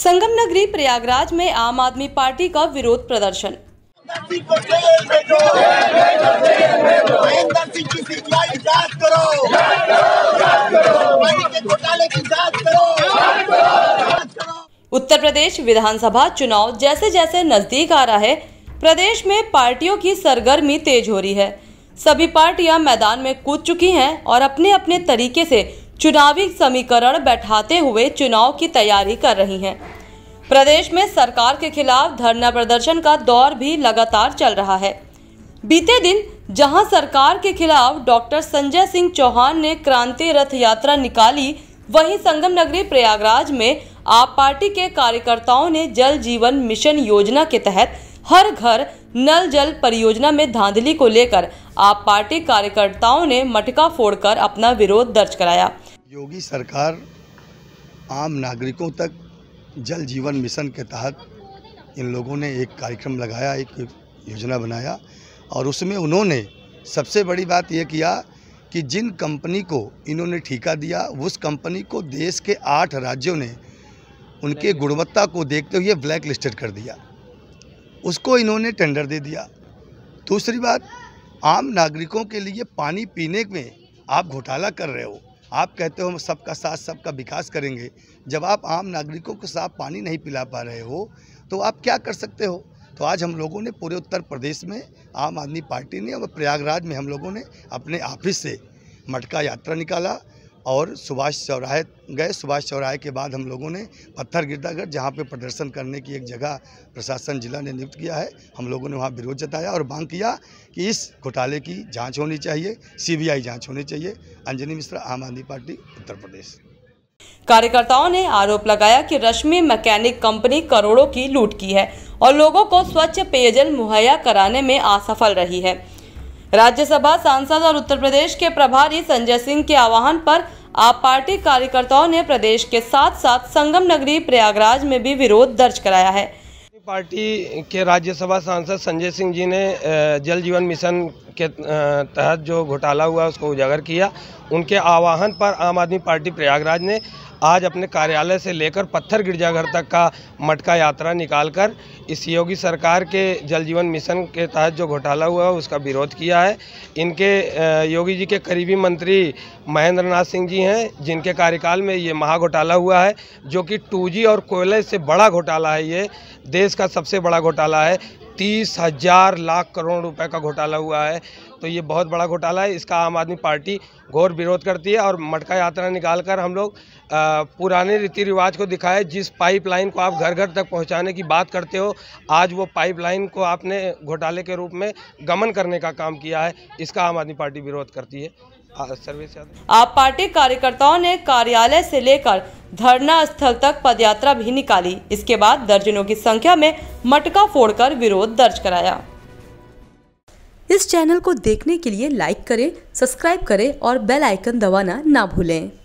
संगम नगरी प्रयागराज में आम आदमी पार्टी का विरोध प्रदर्शन। उत्तर प्रदेश विधानसभा चुनाव जैसे जैसे नज़दीक आ रहा है, प्रदेश में पार्टियों की सरगर्मी तेज हो रही है। सभी पार्टियाँ मैदान में कूद चुकी हैं और अपने अपने तरीके से चुनावी समीकरण बैठाते हुए चुनाव की तैयारी कर रही हैं। प्रदेश में सरकार के खिलाफ धरना प्रदर्शन का दौर भी लगातार चल रहा है। बीते दिन जहाँ सरकार के खिलाफ डॉक्टर संजय सिंह चौहान ने क्रांति रथ यात्रा निकाली, वहीं संगम नगरी प्रयागराज में आप पार्टी के कार्यकर्ताओं ने जल जीवन मिशन योजना के तहत हर घर नल जल परियोजना में धांधली को लेकर आप पार्टी कार्यकर्ताओं ने मटका फोड़कर अपना विरोध दर्ज कराया। योगी सरकार आम नागरिकों तक जल जीवन मिशन के तहत इन लोगों ने एक कार्यक्रम लगाया एक योजना बनाया और उसमें उन्होंने सबसे बड़ी बात यह किया कि जिन कंपनी को इन्होंने ठेका दिया उस कंपनी को देश के आठ राज्यों ने उनके गुणवत्ता को देखते हुए ब्लैक लिस्टेड कर दिया। उसको इन्होंने टेंडर दे दिया। दूसरी बात आम नागरिकों के लिए पानी पीने में आप घोटाला कर रहे हो। आप कहते हो हम सबका साथ, सबका विकास करेंगे। जब आप आम नागरिकों को साफ़ पानी नहीं पिला पा रहे हो तो आप क्या कर सकते हो? तो आज हम लोगों ने पूरे उत्तर प्रदेश में आम आदमी पार्टी ने और प्रयागराज में हम लोगों ने अपने ऑफ़िस से मटका यात्रा निकाला। और सुभाष चौराहे गए। सुभाष चौराहे के बाद हम लोगों ने पत्थर गिरदागढ़ जहाँ पे प्रदर्शन करने की एक जगह प्रशासन जिला ने नियुक्त किया है, हम लोगों ने वहाँ विरोध जताया और मांग किया कि इस घोटाले की जाँच होनी चाहिए, सीबीआई जाँच होनी चाहिए। अंजनी मिश्रा, आम आदमी पार्टी, उत्तर प्रदेश। कार्यकर्ताओं ने आरोप लगाया कि रश्मि मैकेनिक कंपनी करोड़ों की लूट की है और लोगों को स्वच्छ पेयजल मुहैया कराने में असफल रही है। राज्यसभा सांसद और उत्तर प्रदेश के प्रभारी संजय सिंह के आह्वान पर आप पार्टी कार्यकर्ताओं ने प्रदेश के साथ साथ संगम नगरी प्रयागराज में भी विरोध दर्ज कराया है। पार्टी के राज्यसभा सांसद संजय सिंह जी ने जल जीवन मिशन के तहत जो घोटाला हुआ, उसको उजागर किया। उनके आह्वान पर आम आदमी पार्टी प्रयागराज ने आज अपने कार्यालय से लेकर पत्थर गिरजाघर तक का मटका यात्रा निकालकर इस योगी सरकार के जल जीवन मिशन के तहत जो घोटाला हुआ, उसका विरोध किया है। इनके योगी जी के करीबी मंत्री महेंद्र नाथ सिंह जी हैं, जिनके कार्यकाल में ये महा घोटाला हुआ है, जो कि टू और कोयले से बड़ा घोटाला है ये। देश का सबसे बड़ा घोटाला है। तीस हज़ार लाख करोड़ रुपए का घोटाला हुआ है। तो ये बहुत बड़ा घोटाला है। इसका आम आदमी पार्टी घोर विरोध करती है और मटका यात्रा निकालकर हम लोग पुराने रीति रिवाज को दिखाए, जिस पाइपलाइन को आप घर घर तक पहुँचाने की बात करते हो, आज वो पाइपलाइन को आपने घोटाले के रूप में गमन करने का काम किया है। इसका आम आदमी पार्टी विरोध करती है। आप पार्टी कार्यकर्ताओं ने कार्यालय से लेकर धरना स्थल तक पदयात्रा भी निकाली। इसके बाद दर्जनों की संख्या में मटका फोड़कर विरोध दर्ज कराया। इस चैनल को देखने के लिए लाइक करें सब्सक्राइब करें और बेल आइकन दबाना ना भूलें।